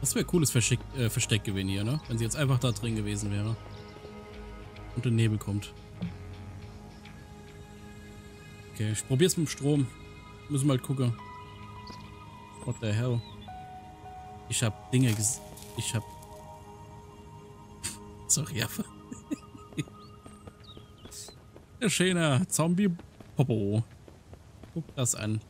Das wäre cooles Versteck, äh, Versteck gewesen hier, ne? Wenn sie jetzt einfach da drin gewesen wäre. Und der Nebel kommt. Okay, ich probier's mit dem Strom. Müssen wir halt gucken. What the hell? Ich hab Dinge ges... Ich hab... Sorry, Affe. Der schöne Zombie-Popo. Guck das an.